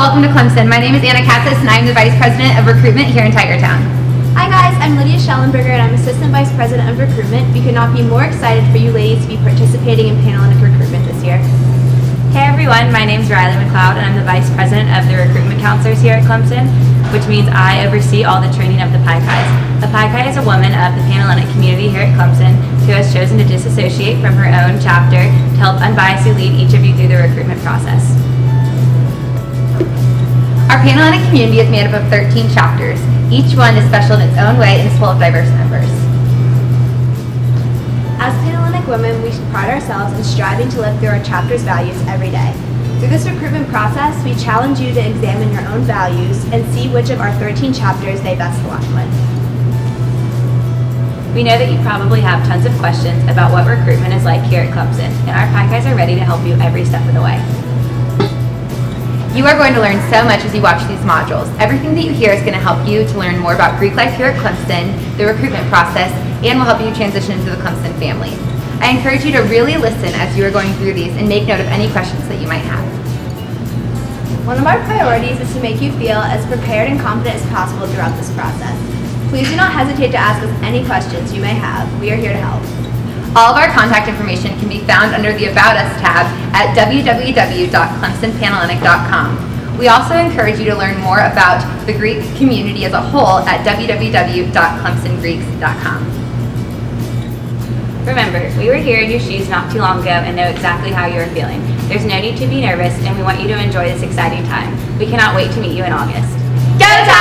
welcome to Clemson. My name is Anna Cassis and I'm the Vice President of Recruitment here in Tigertown. Hi guys, I'm Lydia Schellenberger and I'm Assistant Vice President of Recruitment. We could not be more excited for you ladies to be participating in Panhellenic recruitment this year. Hey everyone, my name is Riley McLeod and I'm the Vice President of the Recruitment Counselors here at Clemson, which means I oversee all the training of the Pi Chis. The Pi Chi is a woman of the Panhellenic community here at Clemson who has chosen to disassociate from her own chapter to help unbiasedly lead each of you through the recruitment process. Our Panhellenic community is made up of 13 chapters. Each one is special in its own way and is full of diverse members. As Panhellenic women, we pride ourselves in striving to live through our chapter's values every day. Through this recruitment process, we challenge you to examine your own values and see which of our 13 chapters they best align with. We know that you probably have tons of questions about what recruitment is like here at Clemson, and our Pi Chis are ready to help you every step of the way. You are going to learn so much as you watch these modules. Everything that you hear is going to help you to learn more about Greek life here at Clemson, the recruitment process, and will help you transition into the Clemson family. I encourage you to really listen as you are going through these and make note of any questions that you might have. One of our priorities is to make you feel as prepared and confident as possible throughout this process. Please do not hesitate to ask us any questions you may have. We are here to help. All of our contact information can be found under the About Us tab at www.clemsonpanhellenic.com. We also encourage you to learn more about the Greek community as a whole at www.clemsongreeks.com. Remember, we were here in your shoes not too long ago and know exactly how you are feeling. There's no need to be nervous, and we want you to enjoy this exciting time. We cannot wait to meet you in August. Go Tigers!